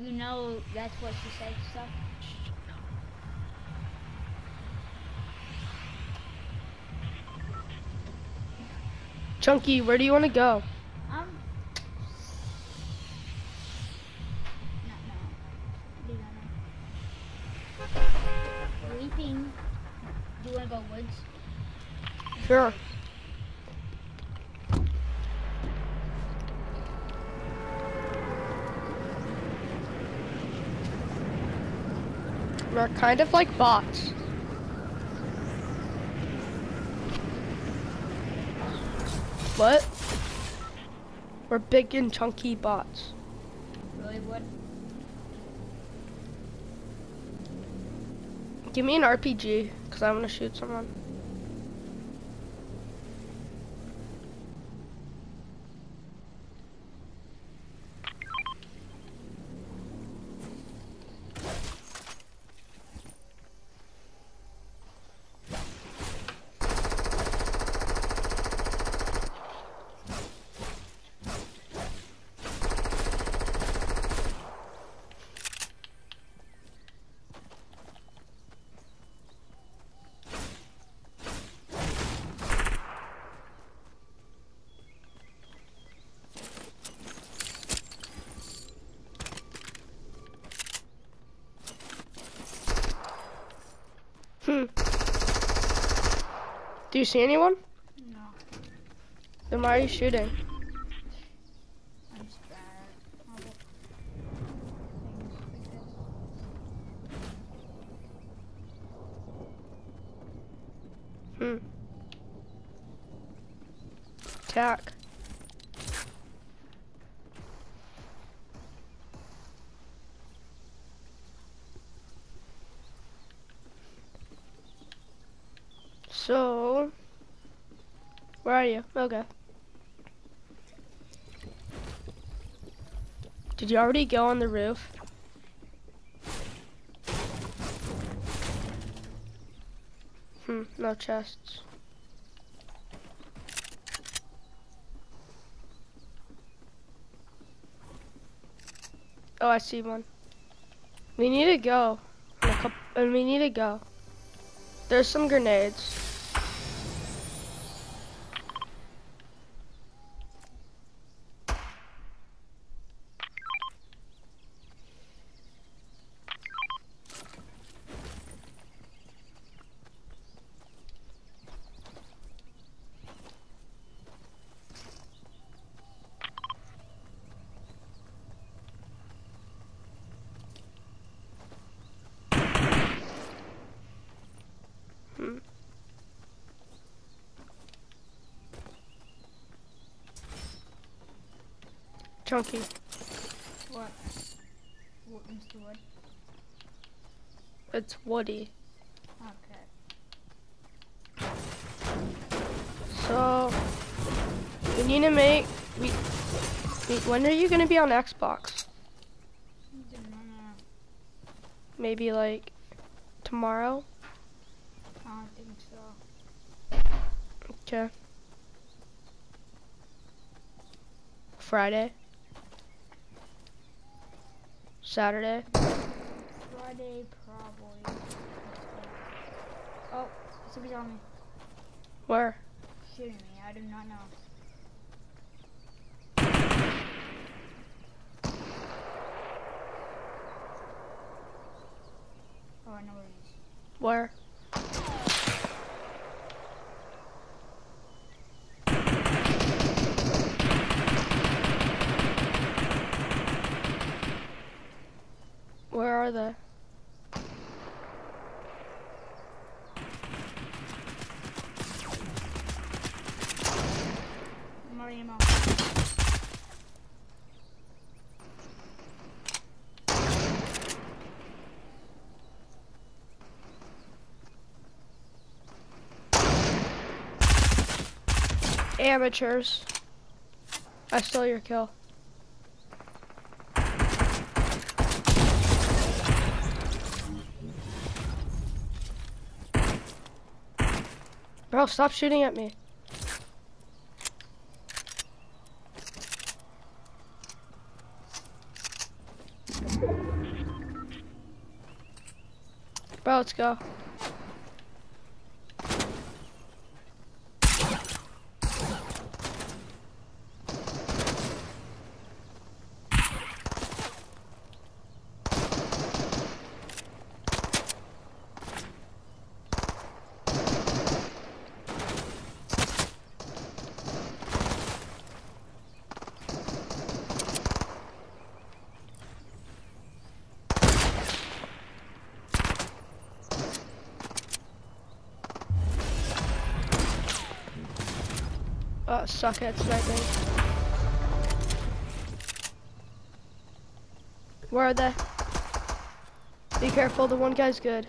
You know that's what she said stuff? Chunky, where do you want to go? Um. No, no. Leave that alone. Leaping. Do you want to go woods? Sure. We're kind of like bots. What? We're big and chunky bots. Really wood? Give me an RPG, because I want to shoot someone. Hmm. Do you see anyone? No. Then why are you shooting? Hmm. I'm just bad. at all the things like this. Hmm. Attack. So, where are you? Okay. Did you already go on the roof? Hmm, no chests. Oh, I see one. We need to go. And we need to go. There's some grenades. Hmm. Chunky. What? What, Mr. Wood? It's Woody. Okay. So we need to make we, we when are you gonna be on Xbox? Maybe like tomorrow? I don't think so. Okay. Friday? Saturday? Friday, probably. Oh, somebody's on me. Where? Shooting me. I do not know. Oh, I know where he is. Where? Where are they? Amateurs. I stole your kill. Bro, stop shooting at me. Bro, let's go. Oh, suck at sniping. Where are they? Be careful, the one guy's good.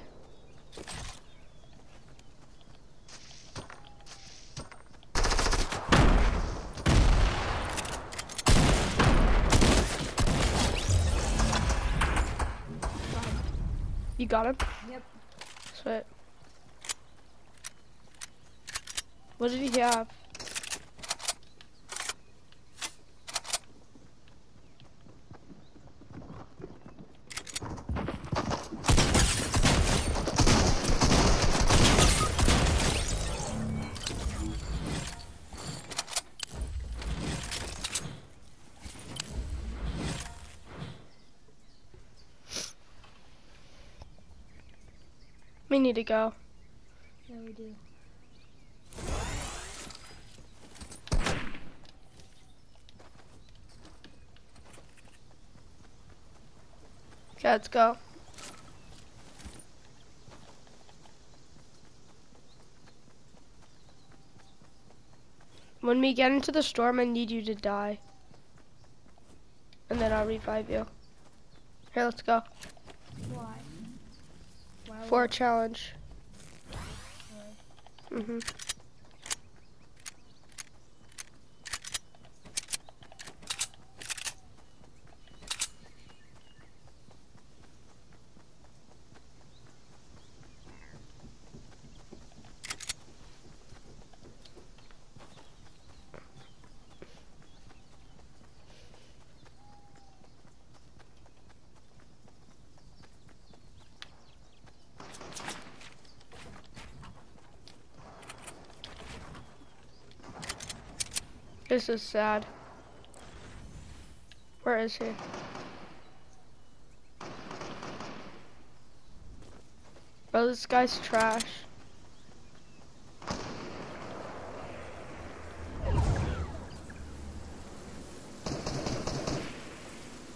You got him? Yep. Sweet. What did he have? We need to go. Yeah, we do. Okay, let's go. When we get into the storm, I need you to die. And then I'll revive you. Here, let's go. Why? For a challenge. would- hmm This is sad. Where is he? Bro, this guy's trash.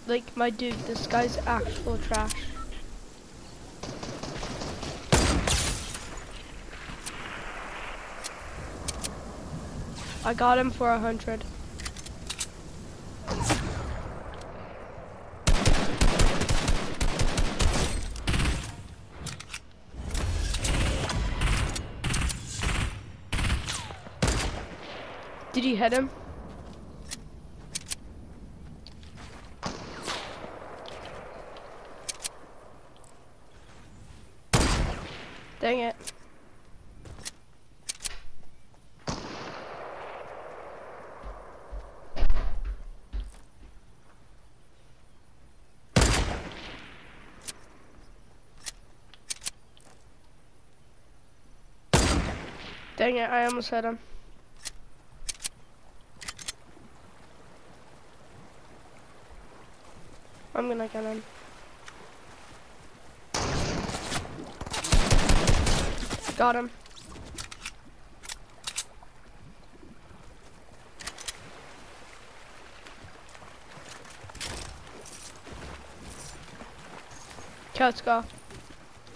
Like, my dude, this guy's actual trash. I got him for a hundred. Did you hit him? Dang it. Dang it, I almost hit him. I'm gonna get him. Got him. Okay, let's go.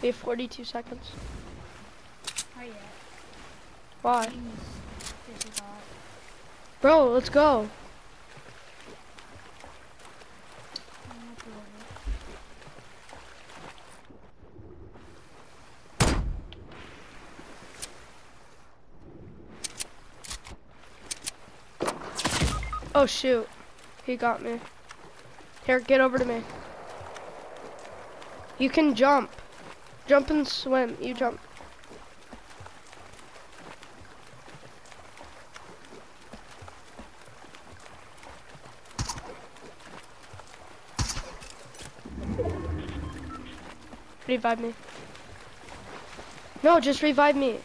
We have 42 seconds. Why? Bro, let's go. Oh shoot. He got me. Here, get over to me. You can jump. Jump and swim. You jump. Revive me. No, just revive me.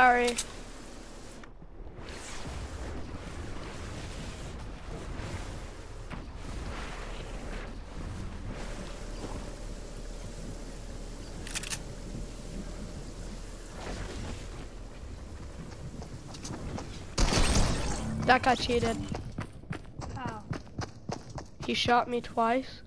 Sorry. That got cheated. How? He shot me twice.